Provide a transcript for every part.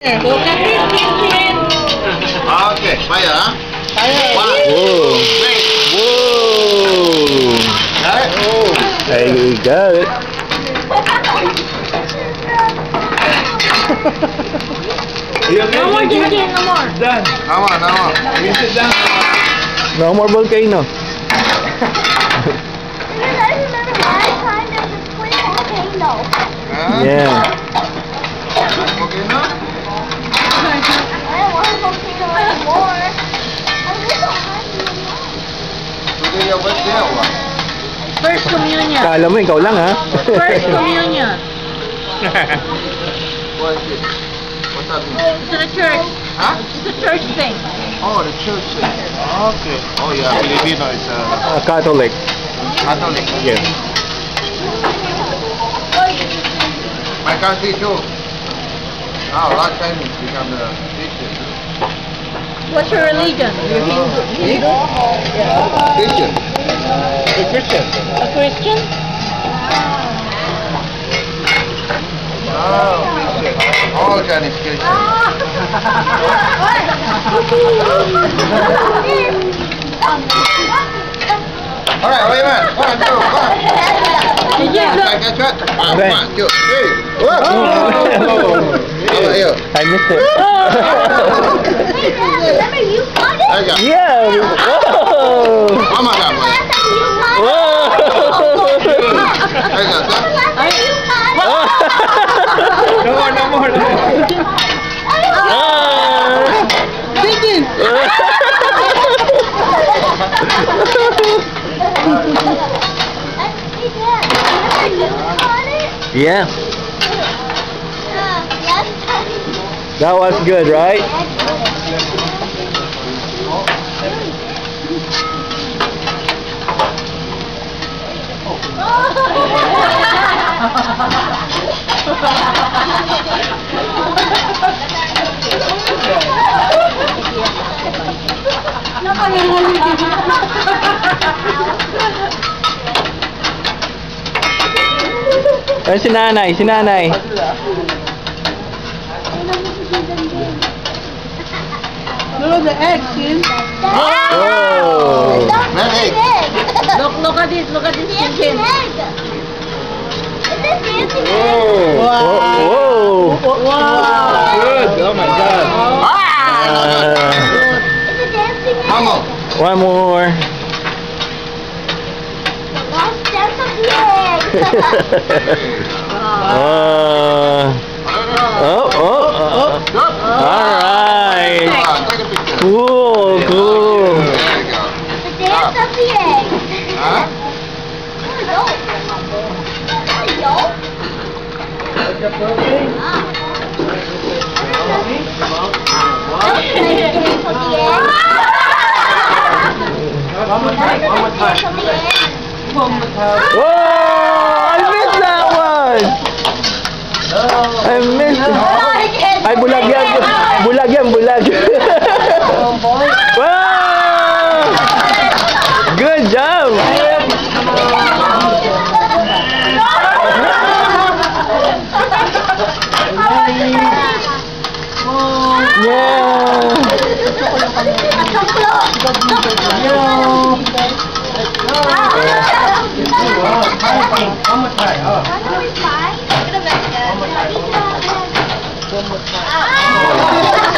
Okay, fire, huh? One, Whoa. three. Whoa. Got it? Hey, you got it. No more, Tintin, no more. Done. Come on, come on. You sit down. No more volcano. I remember last time there was a twin volcano. Huh? Yeah. Okay, no? I don't want a volcano anymore. I miss a honey. Today your birthday or? First communion. Kala mo, ikaw lang ha? First communion. What is it? What's that mean? It's in a church. Huh? It's a church thing. Oh, the church thing. Okay. Oh, yeah, Filipino is uh, Uh, Catholic. Catholic. Yes. My country too. Now, last time it become the Christian. What's your religion? You're Hindu. Hindu? Christian. A Christian? Oh, Christian. All Chinese Christian. All right, wait a minute. One, two, one. Okay. one, two, three. Whoa. Oh. How about you? I missed it. Wait, Dad, remember you caught it? I got. Yeah. Whoa. Oh my God, Last man. time you caught it? Whoa. I got that. Last time you caught it? No more, no more, no more. Ah. Hey, Dad, remember you caught it? Yeah. That was good, right? Ay, si nanay, si nanay. Look at the egg, Tin. Whoa. Man, egg. Look, look at this. Look at this, Dancing Tintin. egg. Is this dancing egg? Whoa. Whoa. Wow. Good. Oh my God. Ah! Uh, Is it dancing egg? One more. one more. Last dance of the egg. Uh, oh, oh, oh. Good. All right. Ah, take a picture. Cool, cool. There you go. The dance of the egg. Huh? Yo. Yo. Dance of the egg. One more time, one more Dance time. of the egg. Whoa! I missed that one. I missed it. Ay, bulag yan. Bulag yan, Yeah. One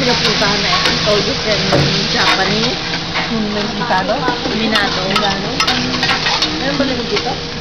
pinapuntahan na ang tawag ng Japanese monumentado, minado, gano'n. Meron ba nito dito?